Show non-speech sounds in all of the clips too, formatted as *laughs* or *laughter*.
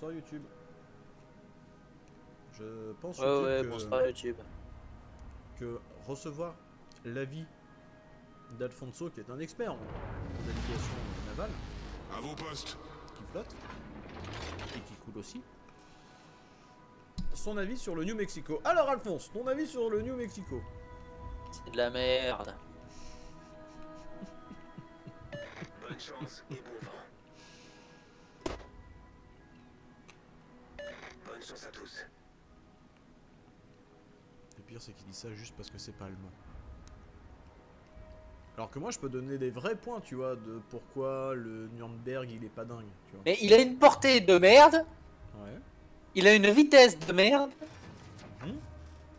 bonsoir YouTube. Je pense Ouais, YouTube, ouais, que, bonsoir YouTube. que recevoir l'avis d'Alfonso, qui est un expert en navigation navale, À vos postes. qui flotte et qui coule aussi, son avis sur le New Mexico. Alors Alphonse, ton avis sur le New Mexico? C'est de la merde. Bonne chance et bon vent. Pire, c'est qu'il dit ça juste parce que c'est pas allemand. Alors que moi, je peux donner des vrais points, tu vois, de pourquoi le Nuremberg il est pas dingue, tu vois. Mais il a une portée de merde, Ouais. il a une vitesse de merde. Hmm.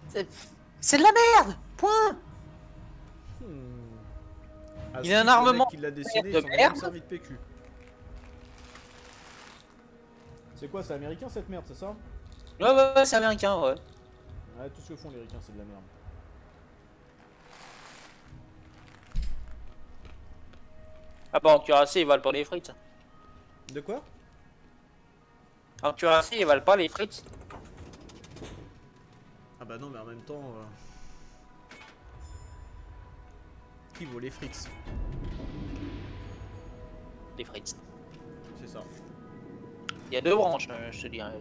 C'est- de la merde Point Hmm. Il a un le armement de merde. servi de PQ. C'est quoi, c'est américain cette merde, c'est ça? Ouais, ouais, ouais, c'est américain, ouais. Ouais, tout ce que font les ricains, c'est de la merde. Ah bah en cuirassé, ils valent pas les frites. De quoi? En cuirassé, ils valent pas les frites. Ah bah non, mais en même temps... euh, Qui vaut les frites? Les frites. C'est ça. Il y a deux branches, euh, je te dirais.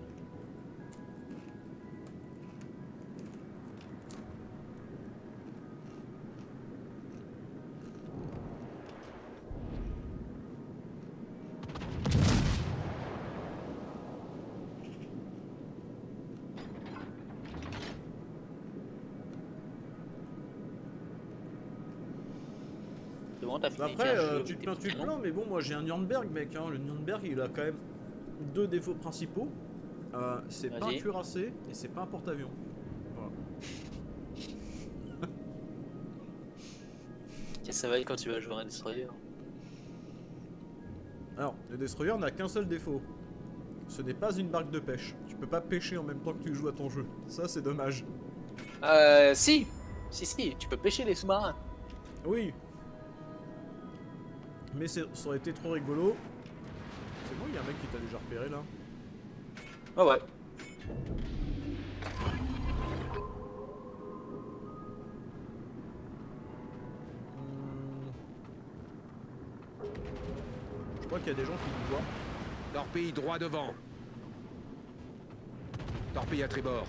T'as fini après, euh, tu te plains, tu te plains, mais bon, moi j'ai un Nürnberg, mec. Hein. Le Nürnberg, il a quand même deux défauts principaux. Euh, c'est pas un cuirassé et c'est pas un porte-avions. Voilà. *laughs* Qu'est-ce que ça va être quand tu vas jouer à un destroyer Alors, le Destroyer n'a qu'un seul défaut. Ce n'est pas une barque de pêche. Tu peux pas pêcher en même temps que tu joues à ton jeu. Ça, c'est dommage. Euh, si Si, si, tu peux pêcher les sous-marins. Oui. Mais ça aurait été trop rigolo. C'est bon, il y a un mec qui t'a déjà repéré là. Ah ouais. Je crois qu'il y a des gens qui nous voient. Torpille droit devant. Torpille à tribord.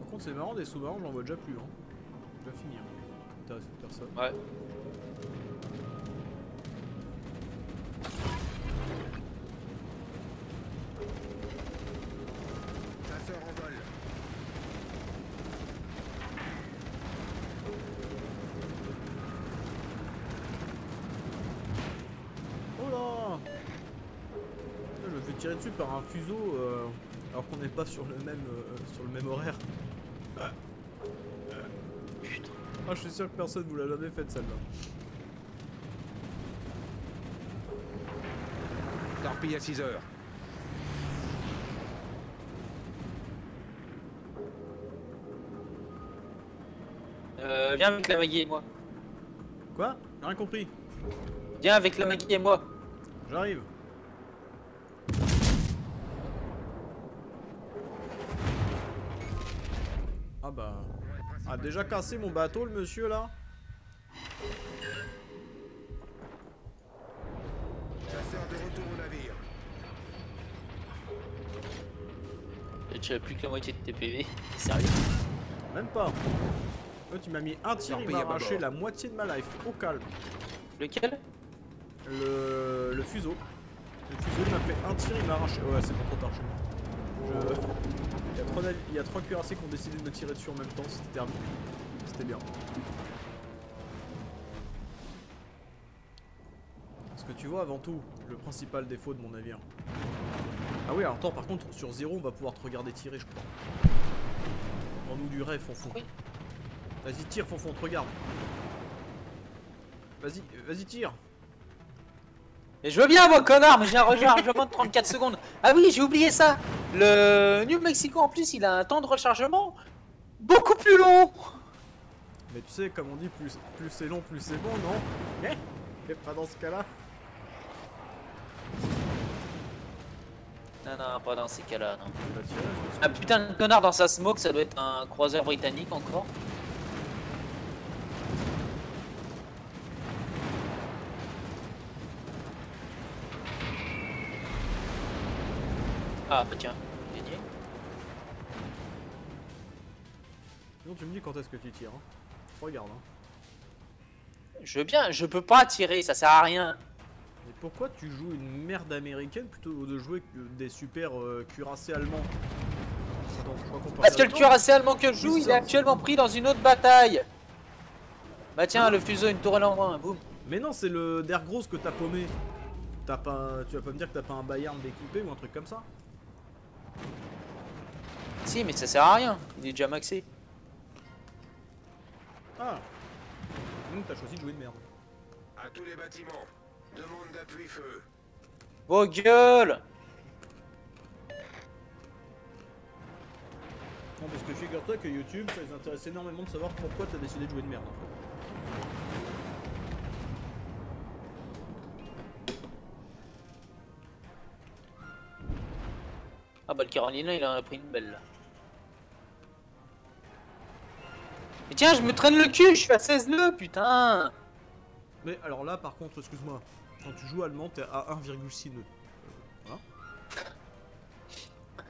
Par contre, c'est marrant, des sous-marins, j'en vois déjà plus. Hein. Déjà fini. Hein. Intéresse personne. Ouais. Fais tirer dessus par un fuseau euh, alors qu'on n'est pas sur le même euh, sur le même horaire. Putain. Ah, je suis sûr que personne vous l'a jamais faite celle-là. Torpille à 6 heures. Euh, viens avec la Maggie et moi. Quoi? J'ai rien compris. Viens avec la Maggie et moi. J'arrive. Ah bah... A déjà cassé mon bateau le monsieur là Chasseur de retour au navire. Et tu as plus que la moitié de tes PV. *laughs* Sérieux Même pas. Toi tu m'as mis un tir, il m'a arraché la moitié de ma life. Au calme. Lequel? Le, le fuseau. Le fuseau il m'a fait un tir, il m'a arraché. Ouais c'est pas trop tard moi. Je... Il, y a trois, navi- il y a trois cuirassés qui ont décidé de me tirer dessus en même temps, c'était terminé. C'était bien. Parce que tu vois avant tout, le principal défaut de mon navire. Ah oui alors attends par contre sur zéro on va pouvoir te regarder tirer je crois. En nous du rêve Fonfon. Oui. Vas-y tire Fonfon, te regarde. Vas-y, vas-y tire. Mais je veux bien moi connard, mais j'ai un rechargement de 34 secondes. Ah oui, j'ai oublié ça. Le New Mexico en plus, il a un temps de rechargement beaucoup plus long. Mais tu sais, comme on dit, plus, plus c'est long, plus c'est bon, non? Eh? Et pas dans ce cas-là. Non, non, pas dans ces cas-là, non. Un putain de connard dans sa smoke, ça doit être un croiseur britannique encore. Ah bah tiens, Tu me dis quand est-ce que tu tires. Hein. Regarde. Hein. Je veux bien, je peux pas tirer, ça sert à rien. Mais pourquoi tu joues une merde américaine plutôt que de jouer des super euh, cuirassés allemands? Attends, je crois qu'on Parce que le cuirassé allemand que je joue, il est actuellement pris dans une autre bataille. Bah tiens, le fuseau, une tourelle en moins, boum. Mais non, c'est le Der que t'as paumé. T'as pas, un- tu vas pas me dire que t'as pas un Bayern d'équipé ou un truc comme ça Si, mais ça sert à rien, il est déjà maxé. Ah Donc t'as choisi de jouer une merde. À tous les bâtiments. Demande d'appui feu. Vos gueules Non, parce que figure-toi que YouTube, ça les intéresse énormément de savoir pourquoi t'as décidé de jouer une merde en fait. Ah bah le Carolina, il en a pris une belle là. Tiens, je me traîne le cul, je suis à 16 nœuds, putain Mais alors là, par contre, excuse-moi, quand tu joues allemand, t'es à 1,6 nœuds. Euh,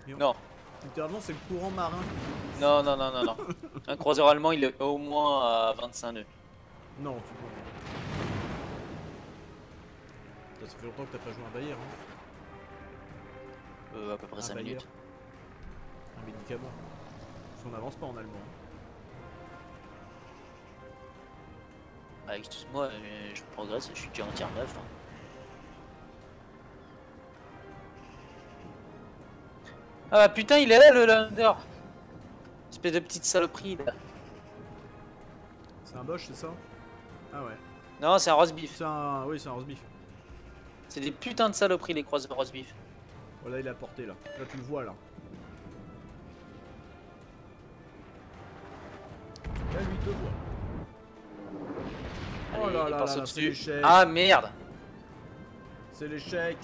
voilà. Non, Littéralement, c'est le courant marin. non, non, non, non, non. *laughs* Un croiseur allemand, il est au moins à 25 nœuds. Non, tu peux. Ça, ça fait longtemps que t'as pas joué un Bayern. Hein. Euh, à peu près Un 5 Bayer. minutes. Un médicament. Parce qu'on n'avance pas en allemand. hein. Ah, excuse-moi, euh, je progresse, je suis déjà en tiers 9. hein. Ah bah putain, il est là le Lander Espèce de petite saloperie là. C'est un Bosch, c'est ça? Ah ouais. Non, c'est un roast beef. C'est un. Oui, c'est un roast beef. C'est des putains de saloperies les croiseurs roast beef. Voilà, il a porté là. Là, tu le vois là. Là, lui te voit. Oh là il là passe au-dessus. l'échec. Ah merde C'est l'échec.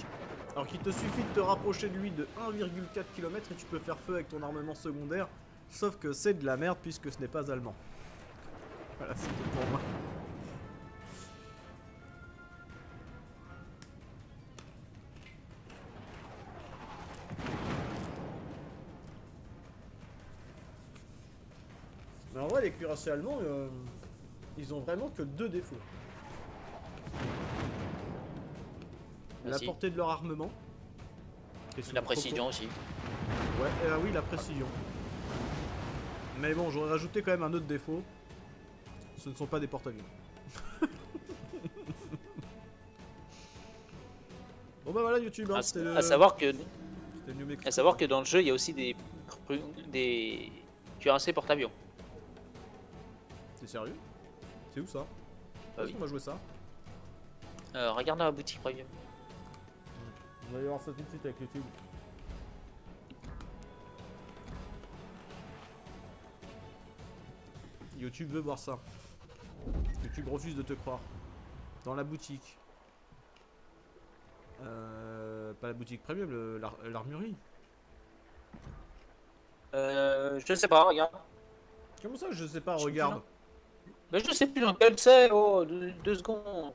Alors qu'il te suffit de te rapprocher de lui de 1,4 km et tu peux faire feu avec ton armement secondaire. Sauf que c'est de la merde puisque ce n'est pas allemand. Voilà, c'est tout pour moi. Mais en vrai, les cuirassés allemands, euh, ils ont vraiment que deux défauts. La Merci. portée de leur armement. La précision aussi. Ouais, euh, oui, la précision. Mais bon, j'aurais rajouté quand même un autre défaut. Ce ne sont pas des porte-avions. *laughs* bon bah voilà YouTube, hein, À, le... à savoir que, le à savoir que dans le jeu, il y a aussi des, des cuirassés porte-avions. T'es sérieux? C'est où ça Bah oui. On va jouer ça. Euh, regarde dans la boutique premium. On va aller voir ça tout de suite avec YouTube. YouTube veut voir ça. YouTube refuse de te croire. Dans la boutique. Euh, pas la boutique premium, l'armurerie. Euh, je sais pas, regarde. Comment ça, je sais pas, regarde? Mais je sais plus dans quel c'est, oh, deux, secondes.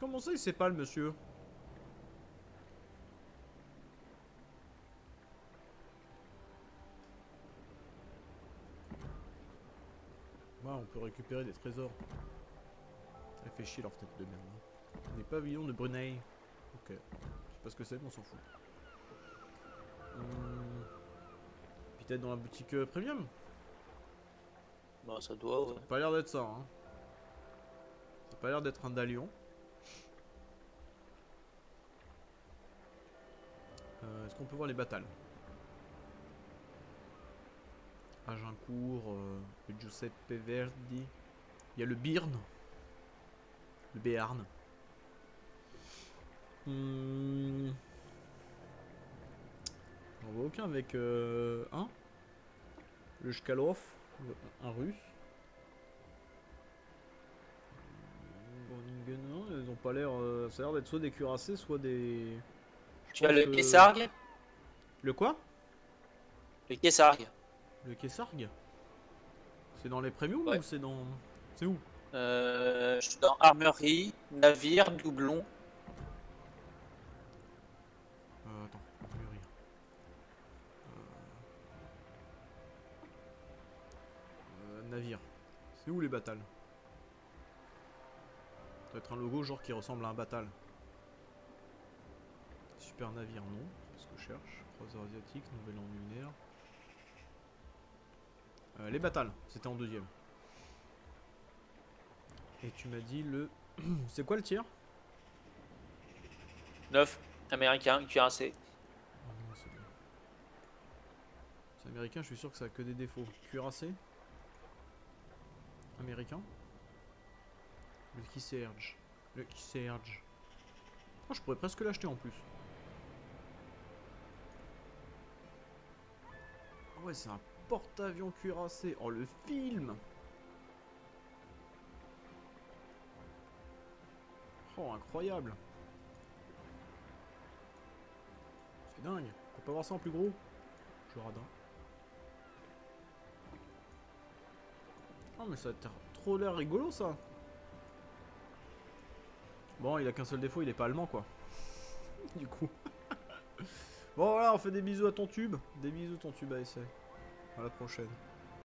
Comment ça, il sait pas le monsieur? Ouais, on peut récupérer des trésors. Ça fait chier leur tête de merde. hein. Des pavillons de Brunei. Ok. Je sais pas ce que c'est, mais on s'en fout. Hum, Peut-être dans la boutique euh, premium? Bon, ça doit, pas l'air d'être ça, hein. Ça pas l'air d'être un Dalion. Euh, Est-ce qu'on peut voir les batailles Agincourt, euh, le Giuseppe Verdi. Il y a le Birn. Le Béarn. Hmm. J'en vois aucun avec euh, un. Le Shkalov, un russe. Groningen, ils ont pas l'air. euh, ça a l'air d'être soit des cuirassés, soit des. Tu as le que- Kessarg. Le quoi? Le Kessarg. Le Kessarg C'est dans les premiums Ouais. ou c'est dans. C'est où? Euh, je suis dans Armerie, Navire, Doublon. C'est où les battales Ça doit être un logo genre qui ressemble à un batal. Super navire, non. C'est ce que je cherche. Croiseur asiatique, nouvel an lunaire. Euh, les battales, c'était en deuxième. Et tu m'as dit le. *clears throat* C'est quoi le tir? 9. Américain, cuirassé. Ah. C'est américain, je suis sûr que ça a que des défauts. Cuirassé Américain Le Kisserge. Le Kisserge. Oh, je pourrais presque l'acheter en plus. Ah ouais, c'est un porte-avions cuirassé. Oh, le film Oh, incroyable C'est dingue. On peut avoir ça en plus gros Je radin. Oh mais ça a trop l'air rigolo ça. Bon, il a qu'un seul défaut, il est pas allemand quoi. *laughs* du coup. *laughs* bon voilà, on fait des bisous à ton tube. Des bisous ton tube à essai. À la prochaine.